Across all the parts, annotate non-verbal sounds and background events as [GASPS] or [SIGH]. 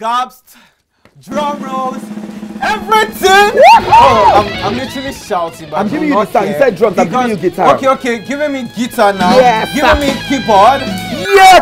gaps, drum rolls, everything. oh, I'm, I'm literally shouting. But I'm giving you the sound. You said drums, I'm giving because- you guitar. Okay, okay, giving me guitar now. Yes, Giving me keyboard. Yeah,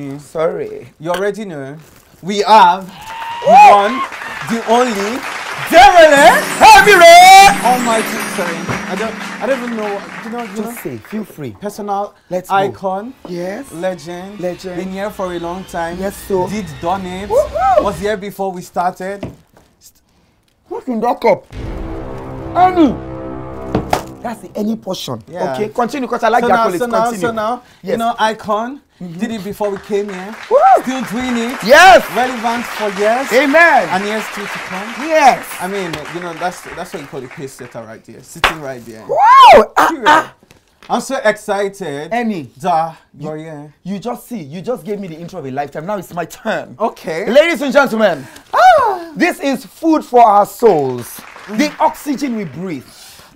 keyboard! Sorry. You already know. We have the one, the only, Derelict. Heavy Ray! Almighty. Sorry, I don't. I don't even know. You know. You know. Just say, feel free. Personal Let's go. icon. Yes. Legend. Legend. Been here for a long time. Yes, so. Did done it. Woohoo! Was here before we started. What's in that cup? Any. That's the any portion. Yeah. Okay, continue because I like so the now, accolades. so now, continue. so now, you Yes. know, icon did it before we came here. Woo! Still doing it. Yes. Relevant for years. Amen. And years still to come. yes. I mean, you know, that's that's what you call a pace setter right there, sitting right there. Wow. Ah, ah. I'm so excited. Eni. Da, you're here. You just see, you just gave me the intro of a lifetime. Now it's my turn. Okay. Ladies and gentlemen, this is food for our souls. The oxygen we breathe.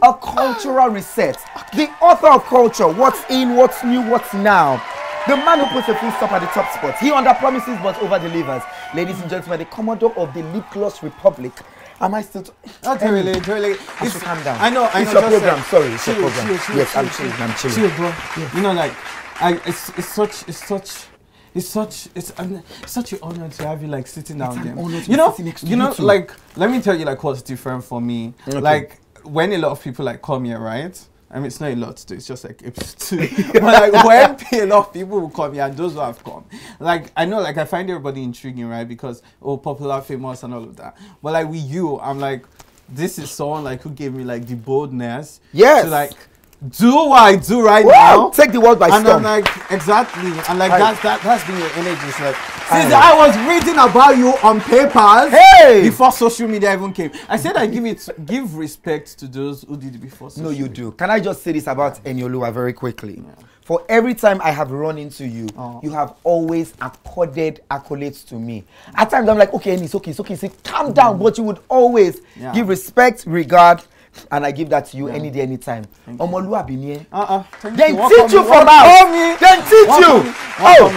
A cultural reset. The author of culture. What's in, what's new, what's now. The man who puts a full stop at the top spot. He under promises but over delivers. Ladies and gentlemen, the Commodore of the Lip Gloss Republic. Am I still? T- Not really, really. I should calm down. I know, I It's know. your program, like- sorry, it's your program. chill, chill, Yes, chill, I'm chill. chilling, I'm chilling. Chill, bro. You know, like, I, it's, it's such, it's such. It's such it's, an, such an honor to have you like sitting down there. you know, next to you you know, like let me tell you like what's different for me. Okay. Like when a lot of people like come here, right? I mean, it's not a lot to do. It's just like it's two. [LAUGHS] but like when a lot of people will come here, and those who have come, like I know, like I find everybody intriguing, right? Because oh, popular, famous, and all of that. But like with you, I'm like, this is someone like who gave me like the boldness. Yes. To like do what I do right Woo! now. Take the world by and storm. I'm like exactly, and like Aye. that's that that's been your energy. It's like since Aye. I was reading about you on papers Hey! before social media even came. I said I give it give respect to those who did it before. Social No, you media. do. Can I just say this about Enioluwa very quickly? For every time I have run into you, Oh. you have always accorded accolades to me. At times I'm like, okay, Eni, it's okay, it's okay, say, calm down, but you would always Yeah. give respect, regard, and I give that to you Yeah. any day, anytime. Thank you. Omoluabi ni ẹ. Uh-uh. Then you. Teach you me? from me? Then teach you. Oh.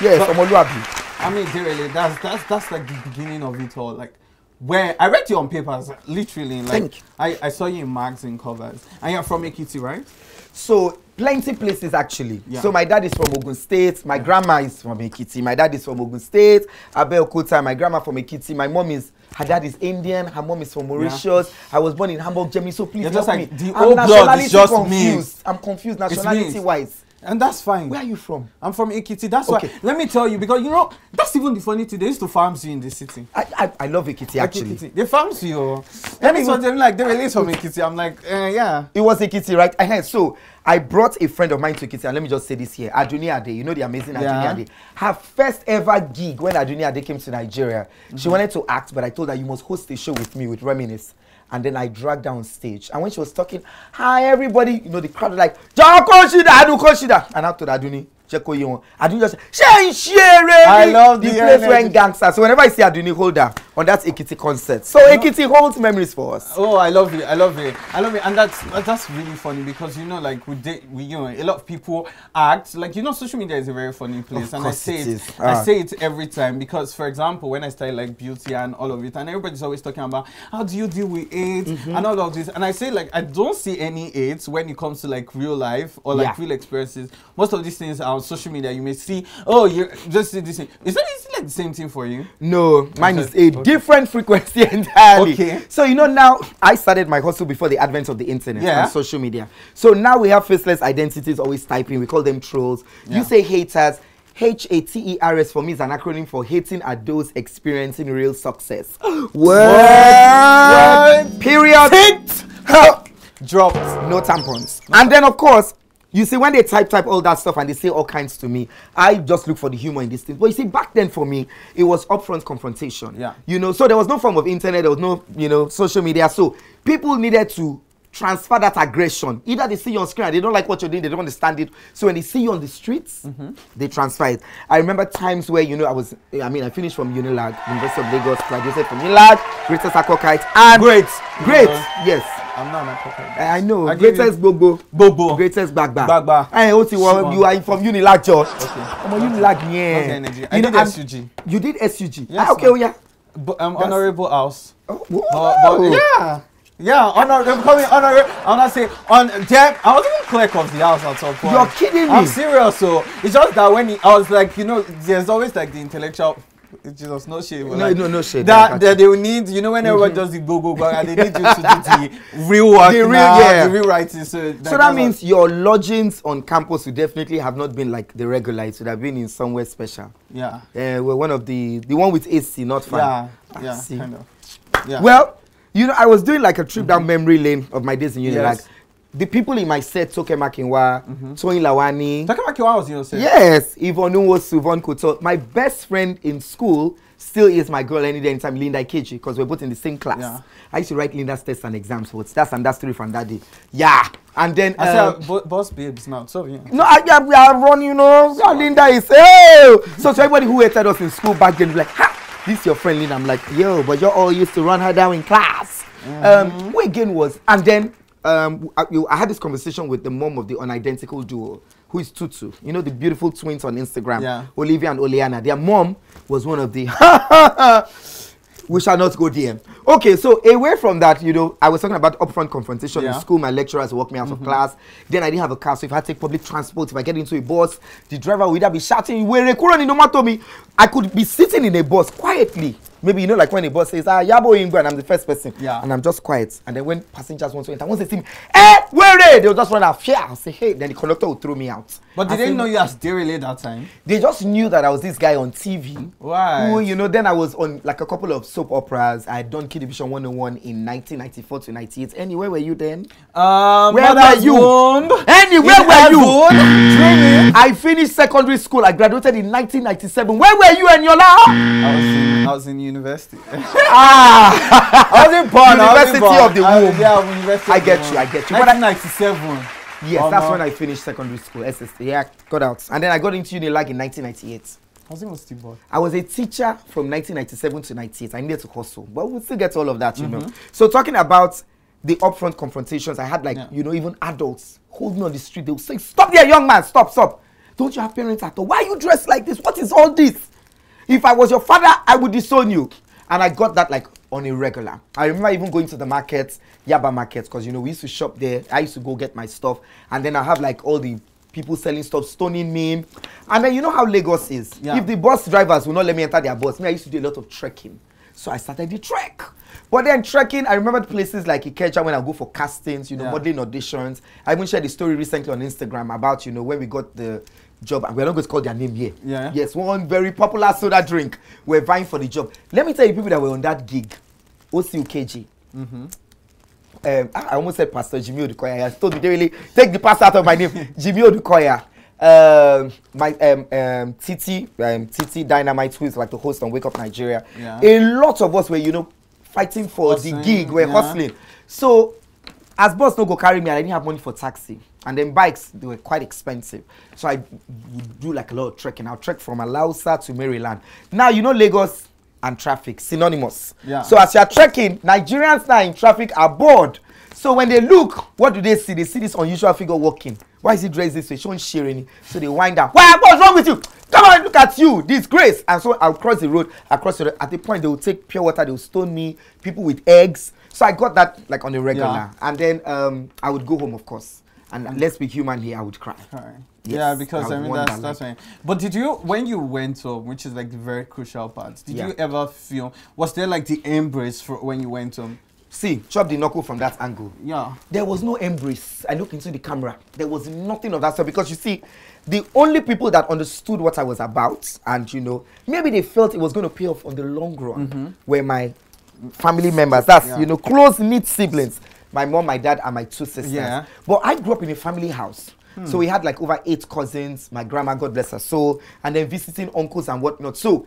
Yes, Omoluabi. I mean, really, that's that's that's like the beginning of it all. Like, where I read you on papers, literally. Like, Thank you. I, I saw you in magazine covers, and you're from Ekiti, right? So plenty places actually. Yeah. So my dad is from Ogun State. My grandma is from Ekiti. My dad is from Ogun State. Abeokuta. My grandma from Ekiti. My mom is her dad is Indian. Her mom is from Mauritius. I was born in Hamburg, Germany. So please You're help just me. like, the I'm old blood is just confused. mixed. I'm confused nationality wise. And that's fine. Where are you from? I'm from Ekiti. That's why. Okay. Let me tell you, because you know that's even the funny thing. They used to farm you in the city. I I, I love Ekiti actually. Ekiti. They farm you. Let Let me tell them like they release from Ekiti. I'm like, uh, yeah. It was Ekiti, right? Uh-huh. So I brought a friend of mine to Ekiti, and let me just say this here: Aduni Ade, you know the amazing Yeah. Ade. Her first ever gig when Aduni Ade came to Nigeria, she Mm-hmm. wanted to act, but I told her you must host a show with me with Reminisce. And then I dragged on stage, and when she was talking, hi everybody, you know the crowd was like, "Jọ̀ọ́ Koshida, Adu Koshida," and I told Aduni. Check on you. Aduni just say, "Ṣé ń ṣe eré I ni?" love the place went energy. gangster. So whenever I see Aduni, hold her on that Ekiti concert. So Ekiti holds memories for us. Oh, I love it. I love it. I love it. And that's that's really funny because you know, like we did, we you know, a lot of people act like you know, social media is a very funny place, and I say it it, is. I Ah. say it every time because, for example, when I started like beauty and all of it, and everybody's always talking about how do you deal with AIDS Mm-hmm. and all of this, and I say like I don't see any AIDS when it comes to like real life or like Yeah. real experiences. Most of these things are on social media. You may see, oh, you just see this thing. Is that is it like the same thing for you? No, mine is a Okay, okay. different frequency [LAUGHS] entirely. Okay. So you know now I started my hustle before the advent of the internet Yeah. and social media. So now we have faceless identities always typing. We call them trolls. Yeah. You say haters. H A T E R S for me is an acronym for hating are those experiencing real success. [GASPS] Word. Word. Period. Dropped. no tampons. And then of course, you see when they type type all that stuff and they say all kinds to me, I just look for the humor in these things. But you see, back then for me, it was upfront confrontation. Yeah. You know, so there was no form of internet, there was no, you know, social media. So people needed to transfer that aggression. Either they see you on screen and they don't like what you're doing, they don't understand it. So when they see you on the streets, Mm-hmm. they transfer it. I remember times where, you know, I was, I mean, I finished from Unilag, University of Lagos, graduated from Unilag, Greatest Akokite, and Great. Great, Uh-huh. yes. I'm not an alcoholic. I I know, greatest Gbogbo. Bobo. Greatest Gbagba. Gbagba. Hey, Oti, well, Sure. you are from Unilag Church. A Unilag, yeah. Okay, energy. I You did SUG. You did SUG. Yes, ah, okay, ma'am. oh yeah. Um, honorable house. Oh, But, wow. but yeah. Yeah, honor, they call me honorable. I'm not saying on damn. I was even clerk of the house at some point. You're kidding me. I'm serious. So it's just that when he, I was like, you know, there's always like the intellectual. Jesus, no shade. No, like, no, no shade. That, that they will need, you know, when everybody does the go go go, and they need you to do the [LAUGHS] real work, The real- now, yeah. the real writing. So, So that means your lodgings on campus would definitely have not been like the regular. It would have been in somewhere special. yeah, Uh, well, one of the the one with AC, not fan. yeah, I yeah, see. kind of. Yeah. Well, you know, I was doing like a trip down memory lane of my days in uni. Yes. Like the people in my set, Toke Makinwa, Toyin Lawani. About Kiwa was you know, say. Yes, Yvonne Nwosu, Yvonne Koto. My best friend in school still is my girl any day, anytime, Linda Ikeji, because we're both in the same class. Yeah. I used to write Linda's tests and exams, but that's and that's story from that day. Yeah. And then I um, said, bo- boss babes now. So yeah. No, I, I, we are run, you know. Yeah, Linda is! So, to everybody who hated us in school back then, like, ha! This your friend Linda. I'm like, yo, but you all used to run her down in class. Um, who again was, and then um, I, I had this conversation with the mom of the unidentical duo, who is Tutu. You know, the beautiful twins on Instagram, Yeah. Olivia and Oleana. Their mom was one of the. [LAUGHS] we shall not go DM. Okay, so away from that, you know, I was talking about upfront confrontation in school. My lecturers walked me out of class. Then I didn't have a car, so if I take public transport, if I get into a bus, the driver would either be shouting, "Where no me." I could be sitting in a bus quietly. Maybe you know, like when a bus says, "Ah, Yabo Ingwe," and I'm the first person, Yeah. and I'm just quiet. And then when passengers want to enter, once they see me, "Eh, where?" They'll just run out. Fear. I'll say, "Hey." Then the conductor will throw me out. But I did they say, know you as Derele that time? They just knew that I was this guy on TV. Why? Who, you know, then I was on like a couple of soap operas. I had done Kid Division 101 in 1994 to 98. Annie, where were you then? Um, Where were you? Wound. In where were you? I finished secondary school. I graduated in 1997. Where were you? I was in, I was in university. ah, [LAUGHS] I was in. I was in University born. of the I was- womb. Yeah, university. I of the get you. I get you. But I- 1997. yes, that's Omo. when I finished secondary school. SST. Yeah, got out. And then I got into Unilag in 1998. I was in with Steve Boy. I was a teacher from 1997 to 98. I needed to hustle, but we'll still get all of that, you know. So talking about the upfront confrontations, I had like, Yeah. you know, even adults holding on the street. They would say, "Stop there, young man! Stop, stop! Don't you have parents at all? Why are you dressed like this? What is all this? If I was your father, I would disown you." And I got that like on a regular. I remember even going to the markets, Yaba markets, because you know we used to shop there. I used to go get my stuff, and then I have like all the people selling stuff stoning me. And then you know how Lagos is. Yeah. If the bus drivers will not let me enter their bus, me, I used to do a lot of trekking. So I started the trek. But then trekking, I remembered places like Ikeja when I go for castings, you know, Yeah. modeling auditions. I even shared the story recently on Instagram about, you know, when we got the job, and we're not going to call their name here. Yeah. Yes, one very popular soda drink. We're vying for the job. Let me tell you people that were on that gig. OCUKG. Mm-hmm. Um, I I almost said Pastor Jimmy Odukoya. I told you they really take the pastor out of my name. [LAUGHS] Jimmy Odukoya. Um, my um, um, Titi, um, Titi Dynamite, who is like the host on Wake Up Nigeria. Yeah. A lot of us were, you know, fighting for the Hustling, gig. We're yeah. hustling. So, as boss no go carry me, and I didn't have money for taxi. And then bikes, they were quite expensive. So I would do like a lot of trekking. I'll trek from Alausa to Maryland. Now, you know Lagos and traffic, synonymous. Yeah. So as you're trekking, Nigerians now in traffic are bored. So when they look, what do they see? They see this unusual figure walking. Why is he dressed this way? Showing sharing. So they wind up. Why? What's wrong with you? Come on, look at you. Disgrace. And so I'll cross the road. Across the road. At the point, they will take pure water. They will stone me. People with eggs. So I got that like on a regular. Yeah. And then um, I would go home, of course. And let's be human here. I would cry. Yes, yeah, because I I, mean that's that's fine. But did you when you went home, which is like the very crucial part, did Yeah. you ever feel was there like the embrace for when you went home? See, chop the knuckle from that angle. Yeah. There was no embrace. I looked into the camera. There was nothing of that stuff because you see, the only people that understood what I was about and you know, maybe they felt it was going to pay off on the long run were my family members. That's Yeah. you know, close knit siblings. My mom, my dad, and my two sisters. Yeah. But I grew up in a family house. So hmm. we had like over eight cousins, my grandma, God bless her soul, and then visiting uncles and whatnot. So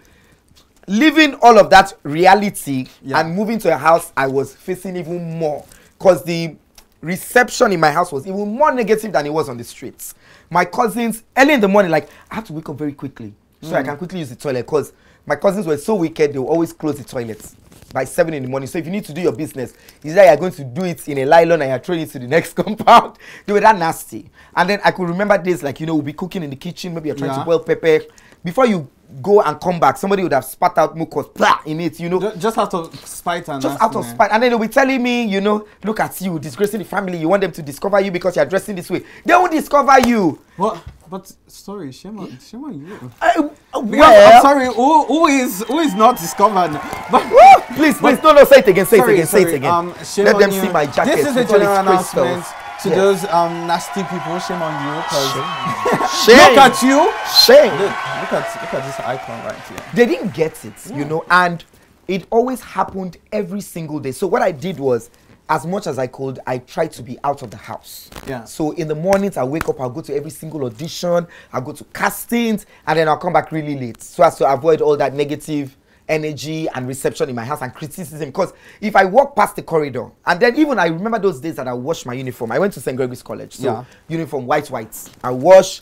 living all of that reality Yeah. and moving to a house I was facing even more because the reception in my house was even more negative than it was on the streets. My cousins, early in the morning, like I had to wake up very quickly so I hmm. can quickly use the toilet because my cousins were so wicked, they will always close the toilets by seven in the morning. So if you need to do your business, is that you're going to do it in a nylon and you're throwing it to the next [LAUGHS] compound. they were that nasty. And then I could remember days like, you know, we'll be cooking in the kitchen, maybe you're trying Yeah. to boil pepper. Before you go and come back, somebody would have spat out mucus blah, in it, you know Ju- Just out of spite and just out of spite. And then they'll be telling me, you know, look at you, disgracing the family. You want them to discover you because you're dressing this way. They won't discover you. What? But sorry, shame on, shame on you. Uh, Because well, I'm sorry, who, who is who is not discovered? But Woo! please, please, no, no, say it again, say sorry, it again, say sorry, it again. Um, shame Let on them you. see my jacket. This is a general announcement to Yes. those um nasty people. Shame on you, cause Shame. [LAUGHS] look at you. Shame. Look, look at look at this icon right here. They didn't get it, you know, and it always happened every single day. So what I did was, as much as I could, I tried to be out of the house. Yeah. So in the mornings, I wake up, I'll go to every single audition, I'll go to castings, and then I'll come back really late, so as to avoid all that negative energy and reception in my house and criticism. Because if I walk past the corridor, and then even I remember those days that I washed my uniform. I went to St. Gregory's College, so Yeah. uniform white white. I wash,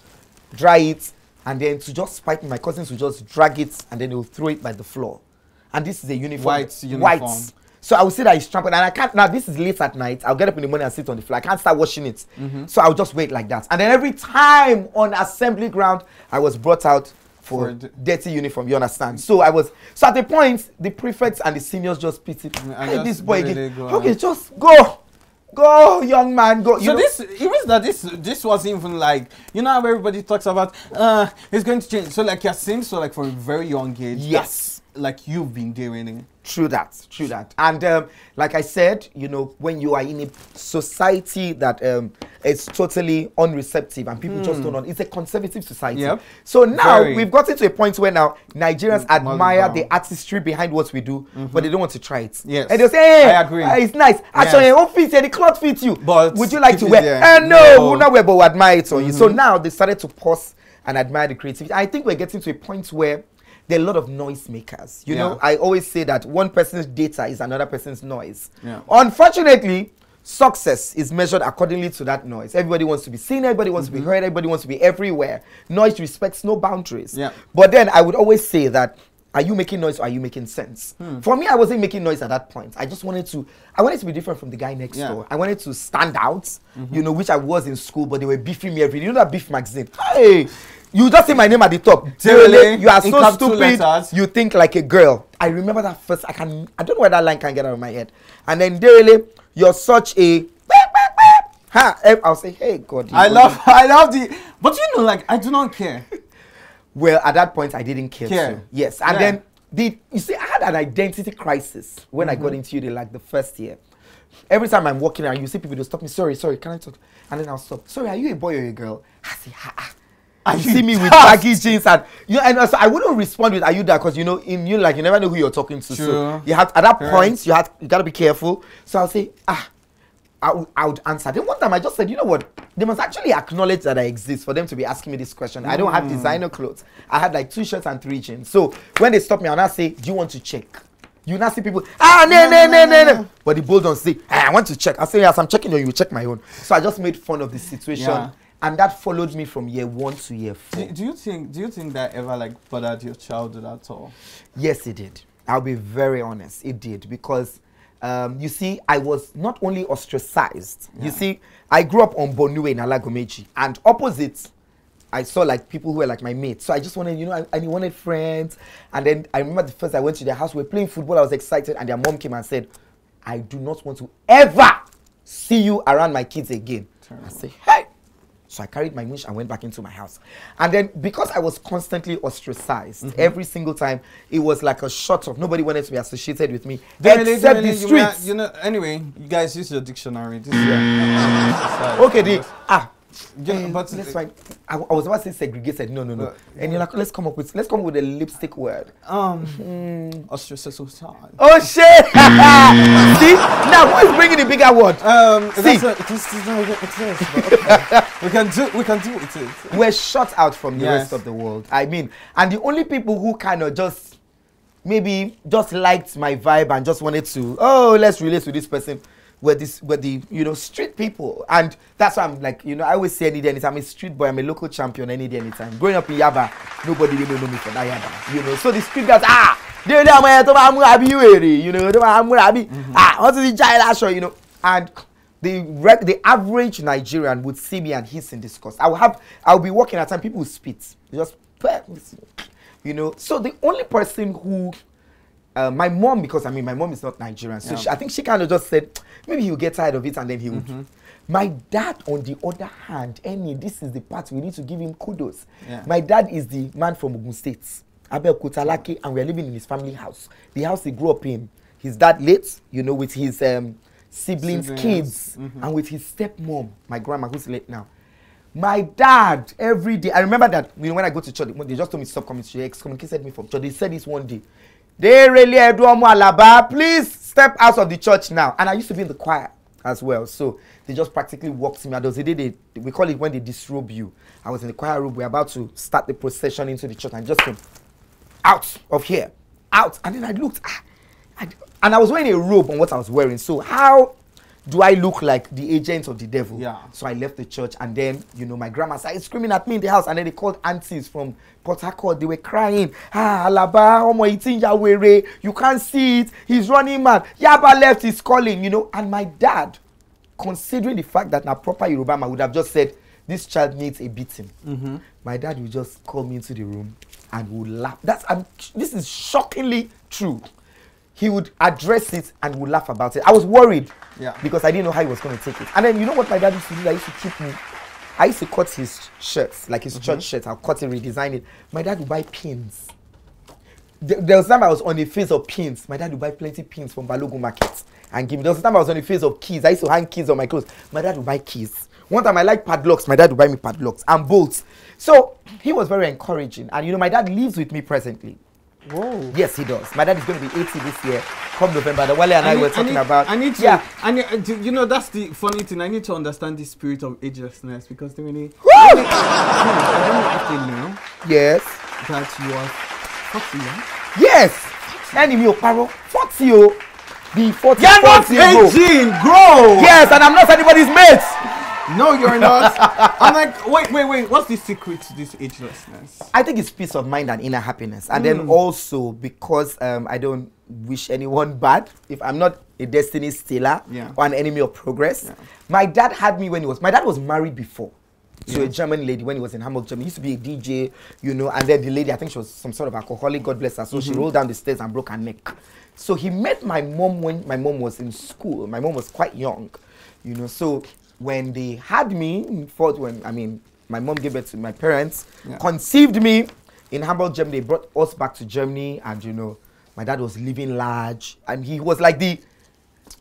dry it, and then to just spite me, my cousins would just drag it and then they will throw it by the floor. And this is a uniform. White uniform. White. So I will see that it's trampled, and I can't. Now this is late at night. I'll get up in the morning and sit on the floor. I can't start washing it. Mm-hmm. So I'll just wait like that. And then every time on assembly ground, I was brought out for, For dirty uniform. You understand? So I was. So at the point, the prefects and the seniors just pitied. And Hey, just this boy again. Okay, just go, go, young man, go. You So know- this it means that this this wasn't even like you know how everybody talks about uh it's going to change. So like you're saying so like from a very young age. Yes. Like you've been doing it. True that, true that. And um, like I said, you know, when you are in a society that um, is totally unreceptive and people just don't, know, it's a conservative society. Hmm. Yep. So now Very. we've gotten to a point where now Nigerians Mm, admire the artistry behind what we do, but they don't want to try it. Yes. And they'll say, hey, I agree. uh, it's nice. Actually, it won't fit you, the cloth fits you. But would you like to wear? Uh, no, No. Mm-hmm. we'll not wear, but we'll admire it on you. So now they started to pause and admire the creativity. I think we're getting to a point where there are a lot of noise makers. You Yeah. know, I always say that one person's data is another person's noise. Yeah. Unfortunately, success is measured accordingly to that noise. Everybody wants to be seen, everybody wants to be heard, everybody wants to be everywhere. Noise respects no boundaries. Yeah. But then I would always say that are you making noise or are you making sense? Hmm. For me, I wasn't making noise at that point. I just wanted to, I wanted to be different from the guy next Yeah. door. I wanted to stand out, Mm-hmm. you know, which I was in school, but they were beefing me every day. You know that beef magazine? Hey, you just see my name at the top. Really? You are so stupid. letters? You think like a girl. I remember that first. I can. I don't know where that line can get out of my head. And then Denrele, you're such a. [LAUGHS] Ha! eh, I'll say, hey God. I love [LAUGHS] I love the but you know like I do not care. [LAUGHS] Well, at that point, I didn't care. Care. too. Yes, and Yeah. then the you see, I had an identity crisis when I Mm-hmm. got into uni, like the first year. Every time I'm walking around, you see people they stop me. Sorry, sorry, can I talk? And then I'll stop. Sorry, are you a boy or a girl? I say, ha. ha. You you see me with baggy jeans and you know, and also I wouldn't respond with "Are you there?" because you know in you like you never know who you're talking to. So you have at that Correct. point you have you gotta be careful. So I'll say ah. I would, I would answer. Then one time I just said, you know what? They must actually acknowledge that I exist for them to be asking me this question. I don't have designer clothes. I had like two shirts and three jeans. So when they stop me, I'll not say, do you want to check? You now see people, ah, no, no, no, no, no. But the bull don't say, ah, I want to check. I say, yes, I'm checking on you, check my own. So I just made fun of the situation. Yeah. And that followed me from year one to year four. Do, do you think do you think that ever like bothered your childhood at all? Yes, it did. I'll be very honest. It did because um, you see, I was not only ostracized. You see, I grew up on Bonue in Alagomeji, and opposite, I saw like people who were like my mates. So I just wanted, you know, I, I wanted friends. And then I remember the first I went to their house, we were playing football. I was excited, and their mom came and said, "I do not want to ever see you around my kids again." I say, "Hey." So I carried my winch and went back into my house. And then because I was constantly ostracized Mm-hmm. every single time, it was like a shot of nobody wanted to be associated with me Really, except really, the you, streets. you know, anyway, you guys use your dictionary. This is your, [LAUGHS] okay, the ah. Yeah, eh, but- let's find. I, I was about to say segregated. No, no, no. Uh, and you're like, let's come up with let's come up with a lipstick word. um Mm. ostracism. Oh shit! [LAUGHS] See now, who is bringing the bigger word? Um, See. that's a, it is, it doesn't exist, but okay. [LAUGHS] we can do we can do it. We're shut out from the Yes. rest of the world. I mean, and the only people who kind of just maybe just liked my vibe and just wanted to, oh, let's relate to this person were this were the you know street people, and that's why I'm like you know I always say any day anytime I'm a street boy, I'm a local champion any day anytime. Growing up in Yaba, nobody really know me for that Yaba, you know. So the street guys ah délé ọmọ yẹn tó máa múra bí wèrè you know tó máa múra bí ah wọ́n ti di já ẹ láṣọ you know and the reg the average Nigerian would see me and hiss in disgust. I will have I will be walking at time people will spit just you know so the only person who uh, my mom because I mean my mom is not Nigerian so Yeah. she, I think she kind of just said maybe he'll get tired of it and then he would. Mm-hmm. My dad, on the other hand, Eni this is the part we need to give him kudos. Yeah. My dad is the man from Ogun State, Abel Kutalaki, and we are living in his family house. The house he grew up in. His dad late, you know, with his um, siblings, Siblings, kids, mhm. and with his stepmom, my grandma who's late now. My dad, every day, I remember that you know, when I go to church, they just told me to stop coming to church, they excommunicated me from church. They said this one day. They really Eduomo Alaba, please step out of the church now. And I used to be in the choir as well. So they just practically walked me out. There was a day they, we call it when they disrobe you. I was in the choir room, we are about to start the procession into the church, and just came out of here, out. And then I looked, ah, I, and I was wearing a robe on what I was wearing. So how do I look like the agent of the devil? Yeah. So I left the church, and then you know my grandma started screaming at me in the house, and then they called aunties from Port Harcourt. They were crying, Ah, Alaba, Omo Itinja Were, you can't see it. He's running mad. Yaba left is calling, you know. And my dad, considering the fact that na proper Yoruba man would have just said, this child needs a beating. Mm-hmm. My dad would just call me into the room and would laugh. That's I'm, this is shockingly true. He would address it and would laugh about it. I was worried Yeah. because I didn't know how he was going to take it. And then you know what my dad used to do? I used to keep me. I used to cut his shirts, like his church mm-hmm. shirts. I'll cut it, redesign it. My dad would buy pins. There, there was time I was on the face of pins. My dad would buy plenty pins from Balogun Market and give me. There was time I was on the face of keys. I used to hang keys on my clothes. My dad would buy keys. One time I like padlocks. My dad would buy me padlocks and bolts. So he was very encouraging. And you know, my dad lives with me presently. Whoa. Yes, he does. My dad is going to be 80 this year. Come November. The Wale and I, need- were talking need, about. I need to. Yeah. I need, uh, you know, that's the funny thing. I need to understand the spirit of agelessness because they really. Woo! I don't know if they know Yes. that you are 40 young. Yes. Ẹni mi ò parọ́. 40 o. Be 40 You're not 40 ago. aging, grow. Yes, and I'm not anybody's mate. No, you're not. I'm like, wait, wait, wait. What's the secret to this agelessness? I think it's peace of mind and inner happiness. And then also because um, I don't wish anyone bad, if I'm not a destiny stealer Yeah. or an enemy of progress. Yeah. My dad had me when he was, my dad was married before. To a German lady when he was in Hamburg, Germany. He used to be a DJ, you know, and then the lady, I think she was some sort of alcoholic, God bless her. So she rolled down the stairs and broke her neck. So he met my mom when my mom was in school. My mom was quite young, you know. So when they had me, for when I mean, my mom gave birth to my parents, Yeah. conceived me in Hamburg, Germany. They brought us back to Germany, and you know, my dad was living large, and he was like the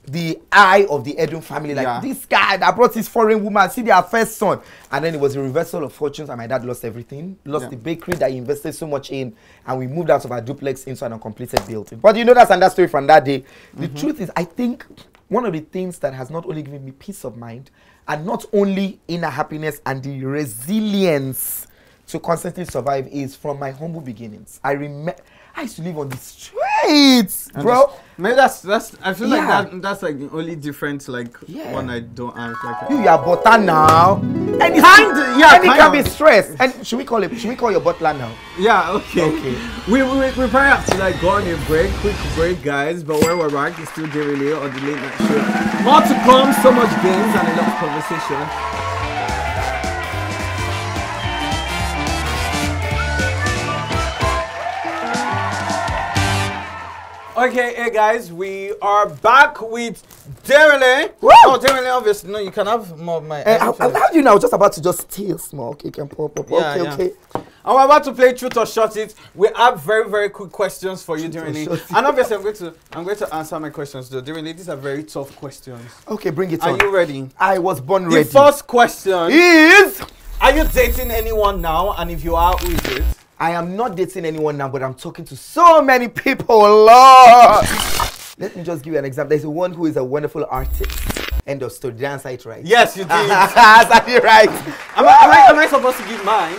the eye of the Edun family. Like Yeah. this guy that brought his foreign woman, see their first son, and then it was a reversal of fortunes, and my dad lost everything, lost Yeah. the bakery that he invested so much in, and we moved out of our duplex into an uncompleted building. But you know that's another story from that day. The mm-hmm. truth is, I think one of the things that has not only given me peace of mind, and not only inner happiness and the resilience to constantly survive is from my humble beginnings. I remember I used to live on the streets, And bro. Maybe that's that's. I feel like that that's like the only different like Yeah. one I don't have like. You are butter now. And Kind- yeah, and it can of. be stressed. And should we call it? Should we call your butler now? Yeah. Okay. Okay. We, we we probably have to like go on a break, quick break, guys. But where we're back, it's still Jerry Leo on the late night show. More to come, so much games and a lot of conversation. Okay, hey guys, we are back with Denrele. Oh, Denrele, obviously. No, you can have more of my. How, how do you know? I was just about to just steal small. Okay, can pop, pop, Yeah, okay, yeah. okay. And we're about to play truth or short it. We have very, very quick questions for you, it. And obviously, I'm going to I'm going to answer my questions though. Denrele, these are very tough questions. Okay, bring it Are on. you ready? I was born The ready. first question: is Are you dating anyone now? And if you are, who is it? I am not dating anyone now, but I'm talking to so many people. Lord. Let me just give you an example. There's one who is a wonderful artist. End of story. Did I answer it right? Yes, you [LAUGHS] did. am, Answered it right. I, am, I, am I supposed to give mine?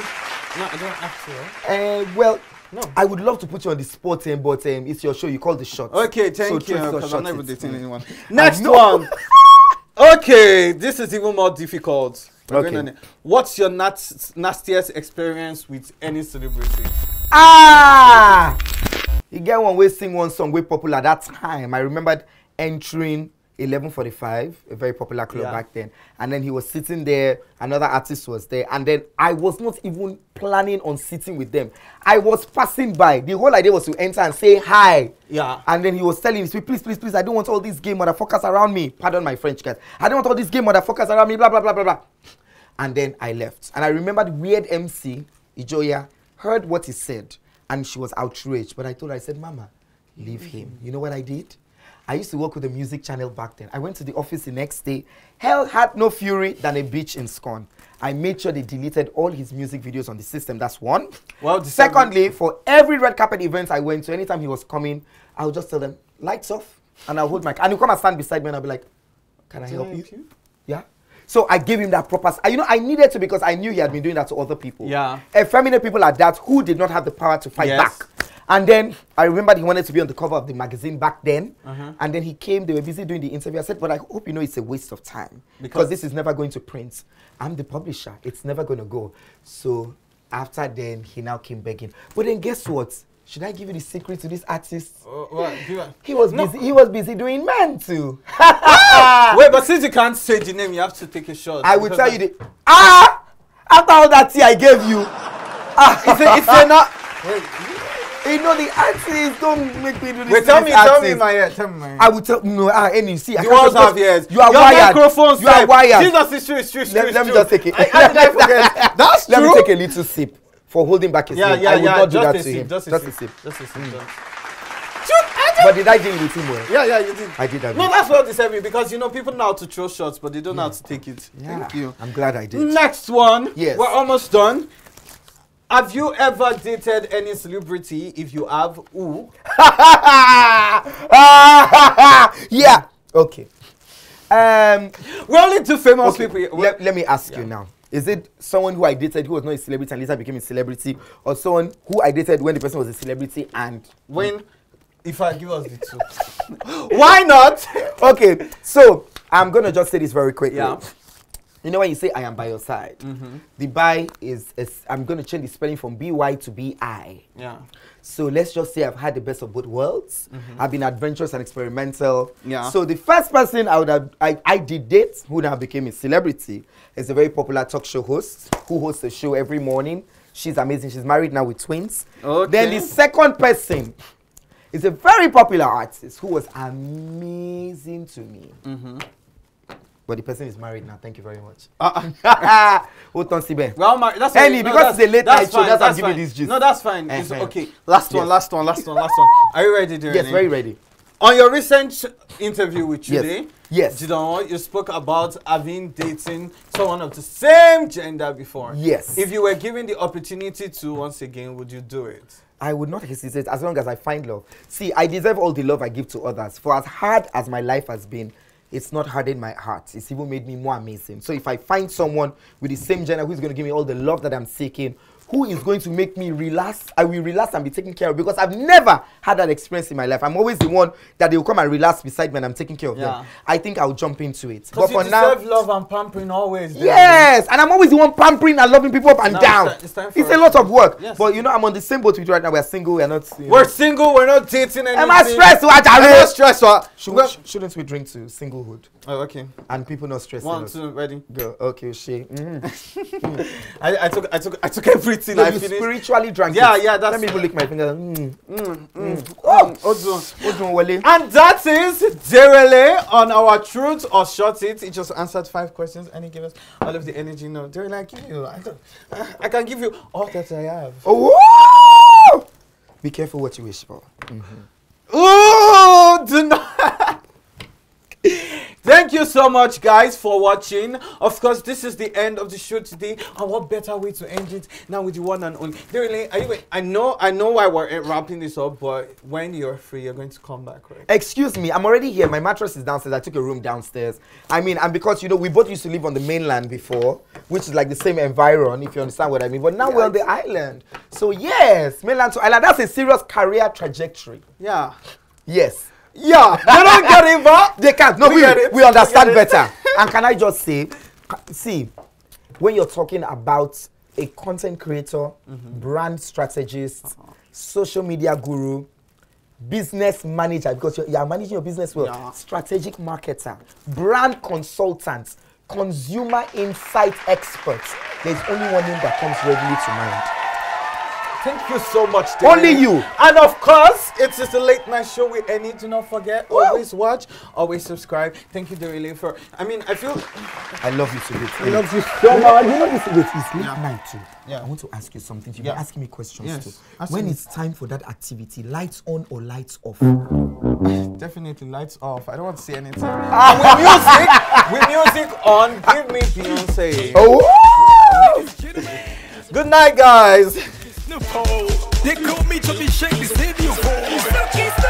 No, I don't have to. Uh, well, No. I would love to put you on the spot, um, but um, it's your show. You call the shots. Okay, So thank you. truth Because I'm not even dating anyone. Next one. [LAUGHS] Okay, this is even more difficult. Okay. What's your nastiest experience with any celebrity? Ah! You get one way sing one song way popular at that time. I remembered entering 1145, a very popular club Yeah. back then. And then he was sitting there, another artist was there. And then I was not even planning on sitting with them. I was passing by. The whole idea was to enter and say hi. Yeah. And then he was telling me, please, please, please, I don't want all these gay motherfuckers around me. Pardon my French, guys. I don't want all these gay motherfuckers around me, blah, blah, blah, blah, blah. And then I left. And I remembered Weird MC, Ijoya, heard what he said. And she was outraged. But I told her, I said, Mama, leave him. You know what I did? I used to work with a music channel back then. I went to the office the next day. Hell had no fury than a bitch in Scone. I made sure they deleted all his music videos on the system. That's one. Well, Secondly, for every red carpet event I went to, anytime he was coming, I would just tell them, lights off. And I'll hold my, and he'll come and stand beside me and I'll be like, can I Can help help you? you? Yeah. So I gave him that proper. You know, I needed to because I knew he had been doing that to other people. Yeah. Effeminate people like that who did not have the power to fight Yes. back. And then I remember he wanted to be on the cover of the magazine back then. Uh-huh. And then he came, they were busy doing the interview. I said, but I hope you know it's a waste of time. Because- this is never going to print. I'm the publisher. It's never going to go. So after then, he now came begging. But then guess what? Should I give you the secret to this artist? Uh, He was No. busy. He was busy doing men too. [LAUGHS] Wait, but since you can't say the name, you have to take a shot. I will tell you the ah after all that tea I gave you. It's a, it's a [LAUGHS] not. Wait, You know the artists don't make me do this. wait tell me, tell me my ear. Tell me my ear. I will tell no ah any see I You can't have ears. You are Your wired. microphone You are wired. Jesus is true, it's true, Let, true, let me just take it. I, how did I forget? That's Let true. me take a little sip for holding back his Yeah, name. yeah, I would yeah. not do just that a to sip, him. Just a Just sip. a sip. Just a sip. Mm. just- I did- But did I deal with him well? Yeah, yeah, you did. I did that. No, that's well deserving because you know people know how to throw shots, but they don't know how to take it. Yeah. Thank you. I'm glad I did. Next one. Yes. We're almost done. Have you ever dated any celebrity? If you have, who? [LAUGHS] yeah. Okay. Um. We only two famous Okay, people. let, let me ask you now. Is it someone who I dated who was not a celebrity and later became a celebrity, or someone who I dated when the person was a celebrity and When, if I give us the two, [LAUGHS] why not? okay, so I'm gonna just say this very quickly. Yeah. You know when you say I am by your side, mm-hmm. the by is, is I'm gonna change the spelling from by to bi. Yeah. So let's just say I've had the best of both worlds. Mm-hmm. I've been adventurous and experimental. Yeah. So the first person I would have I, I did date who now became a celebrity is a very popular talk show host who hosts a show every morning. She's amazing. She's married now with twins. Okay. Then the second person is a very popular artist who was amazing to me. But the person is married now. Thank you very much. Uh-uh. [LAUGHS] Hold on, Sibe. Well, Mar- that's Any, no, because that's- it's a late that's night show, that's why I'm that's giving this gist. No, that's fine. It's Uh-huh. okay. Last one, Yes. last one, last one, last one. Are you ready, dear? Yes, very ready. On your recent interview with Yes. Yes. Jidon, you spoke about having dating someone of the same gender before. Yes. If you were given the opportunity to once again, would you do it? I would not hesitate as long as I find love. See, I deserve all the love I give to others. For as hard as my life has been, it's not hardened my heart. It's even made me more amazing. So if I find someone with the same gender who's going to give me all the love that I'm seeking, who is going to make me relax, I will relax and be taken care of because I've never had that experience in my life. I'm always the one that they will come and relax beside me and I'm taking care of Yeah. them. I think I'll jump into it. But Because you for now, deserve love and pampering always. Yes, and I'm always the one pampering and loving people up and Now it's down. it's time It's for a lot of work. Yes. But you know, I'm on the same boat with you right now. We're single. We're not. you know. We're single. We're not dating anything. Am I stressed? What I'm are not stressed. Well- shouldn't we drink to singlehood Oh, okay. and people not stressing One, us? two, ready. Go. Okay, she. Mm. [LAUGHS] I, I took, I took, I took everything. No, I you finished. spiritually drank Yeah, it. yeah, that's- Let me even lick my finger. Mm. Mm, mm, Oh, Ozo. Ojun Wale. And that is Denrele on our truth or short it. It just answered five questions and he gave us all of the energy. No, Denrele, I give you. I, don't, I can give you all that I have. Oh, Be careful what you wish for. Oh, do not. Thank you so much, guys, for watching. Of course, this is the end of the show today. And what better way to end it now with the one and only? Denrele, are you? I know, I know why we're eh, wrapping this up, but when you're free, you're going to come back, right? Excuse me, I'm already here. My mattress is downstairs. I took a room downstairs. I mean, and because you know, we both used to live on the mainland before, which is like the same environ, if you understand what I mean. But now we're on the island. So yes, mainland to island. That's a serious career trajectory. Yeah. Yes. Yeah. You don't [LAUGHS] get it, but They can't. No, We we, we understand better. [LAUGHS] and can I just say, see, when you're talking about a content creator, Mm-hmm. brand strategist, social media guru, business manager, because you're, you're managing your business well, Yeah. strategic marketer, brand consultant, consumer insight expert, there's only one name that comes readily to mind. Thank you so much. Only you. And of course, it's just a late night show with Eni. Do not forget. Always watch. Always subscribe. Thank you, Denrele, for. I mean, I feel. I love you so much. I love you so know, you know this, it's late Yeah. night too. Yeah. I want to ask you something. You've Yeah. been asking me questions Yes. too. Ask When me. it's time for that activity, lights on or lights off? Definitely lights off. I don't want to see anything. And with music, with music on, give me Beyonce. Oh! Good night, guys. They call me to be shake the stadium for.